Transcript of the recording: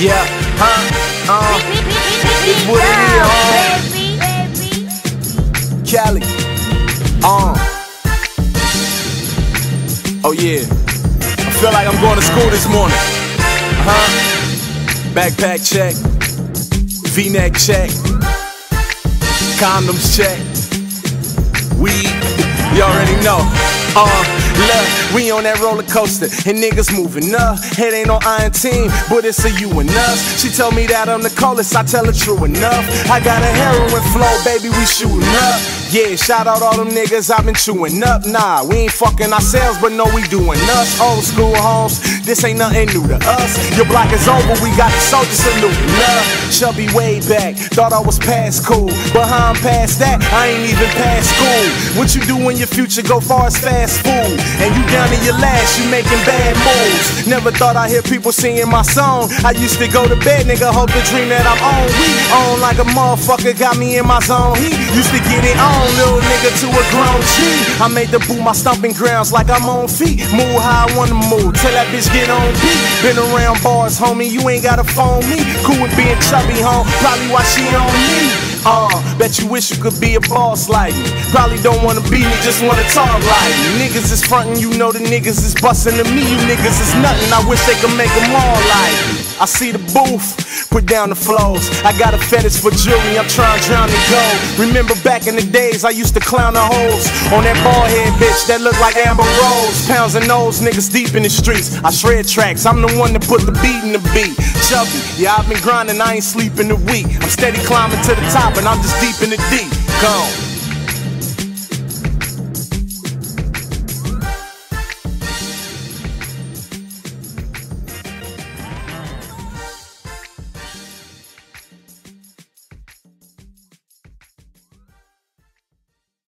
Yeah, huh? Uh, it's what it is, huh? Cali. Uh. Oh yeah. I feel like I'm going to school this morning. Huh? Backpack check. V-neck check. Condoms check. Weed. You already know. Uh. Look, we on that roller coaster and niggas moving up. It ain't no iron team, but it's a you and us. She told me that I'm the coldest, I tell her true enough. I got a heroin flow, baby, we shooting up. Yeah, shout out all them niggas I've been chewing up. Nah, we ain't fucking ourselves, but no, we doing us. Old school homes, this ain't nothing new to us. Your block is over, we got the soldiers saluting up. Chubby way back, thought I was past cool, but I'm past that, I ain't even past school. What you do when your future go far as fast food? You down your last, you making bad moves. Never thought I'd hear people singing my song. I used to go to bed, nigga, hope the dream that I'm on. We on like a motherfucker, got me in my zone. He used to get it on, little nigga, to a grown G. I made the boo my stomping grounds like I'm on feet. Move how I wanna move, till that bitch get on beat. Been around bars, homie, you ain't gotta phone me. Cool with being chubby, home, probably why she on me. Uh, bet you wish you could be a boss like me. Probably don't wanna be me, just wanna talk like me. Niggas is frontin', you know the niggas is bustin' to me. You niggas is nothing, I wish they could make them all like me. I see the booth, put down the flows. I got a fetish for jewelry, I'm trying to drown in gold. Remember back in the days, I used to clown the hoes on that bald head bitch that looked like Amber Rose. Pounds and nose, niggas deep in the streets. I shred tracks, I'm the one that put the beat in the beat. Chubby, yeah, I've been grinding, I ain't sleeping a week. I'm steady climbing to the top, and I'm just deep in the deep. Gone.